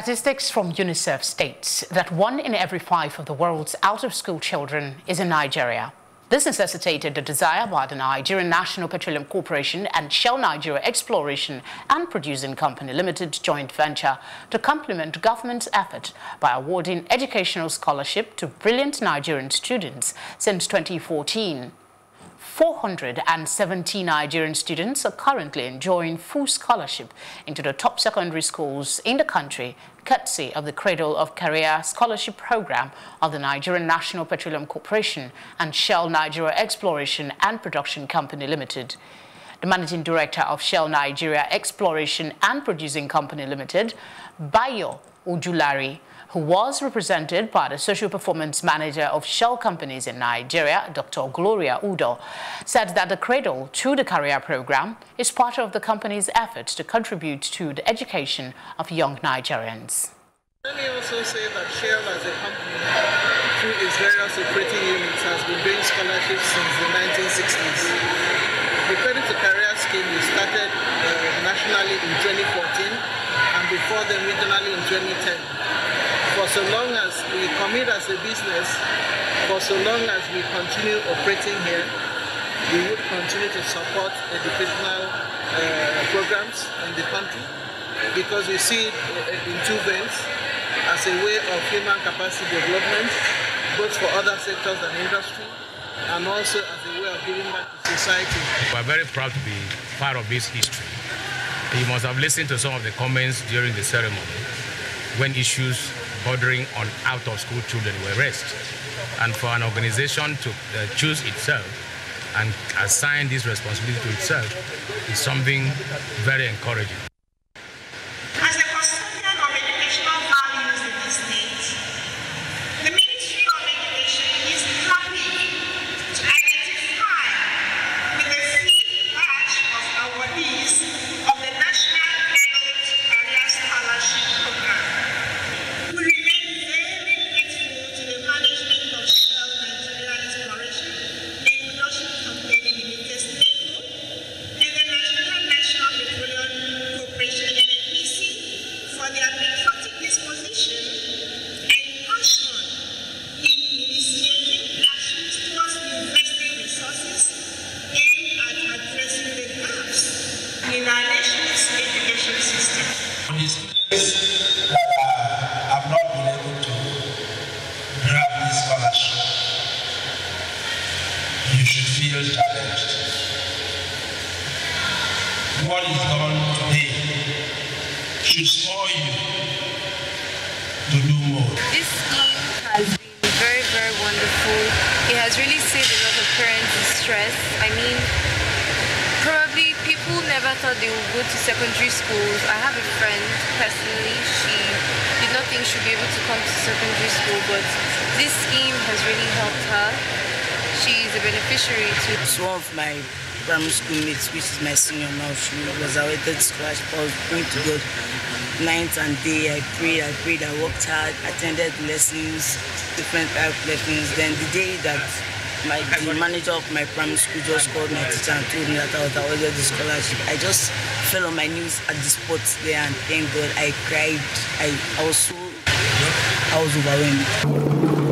Statistics from UNICEF states that one in every five of the world's out-of-school children is in Nigeria. This necessitated the desire by the Nigerian National Petroleum Corporation and Shell Nigeria Exploration and Producing Company Limited joint venture to complement government's effort by awarding educational scholarship to brilliant Nigerian students since 2014. 470 Nigerian students are currently enjoying full scholarship into the top secondary schools in the country, courtesy of the Cradle of Career Scholarship Program of the Nigerian National Petroleum Corporation and Shell Nigeria Exploration and Production Company Limited. The managing director of Shell Nigeria Exploration and Producing Company Limited, Bayo Ojulari, who was represented by the social performance manager of Shell companies in Nigeria, Dr. Gloria Udo, said that the Cradle to the Career Program is part of the company's efforts to contribute to the education of young Nigerians. Let me also say that Shell as a company, through its various operating units, has been doing scholarships since the 1960s. The Cradle to Career scheme we started uh, nationally in 2014 and before then regionally in 2010 for so long as we commit as a business, for so long as we continue operating here, we would continue to support educational uh, programs in the country because we see it in two veins as a way of human capacity development, both for other sectors and industry, and also as a way of giving back to society. We're very proud to be part of this history. You must have listened to some of the comments during the ceremony when issues bordering on out-of-school children were raised. And for an organization to uh, choose itself and assign this responsibility to itself is something very encouraging. The students that have not been able to grab this scholarship, you should feel challenged. What is done today should spur you to do more. This scheme has been very, very wonderful. It has really saved a lot of parents' stress. I mean, thought they would go to secondary schools. I have a friend personally, she did not think she'd be able to come to secondary school, but this scheme has really helped her. She's a beneficiary too. It's one of my primary school mates, which is my senior now, she was awarded scholarship. I was going to God night and day. I prayed, I prayed, I worked hard, attended lessons, different type of lessons. Then the day that my the manager of my primary school just called my teacher and told me that I was awarded the scholarship. I just fell on my knees at the spot there and thank God I cried. I, I was so I was overwhelmed.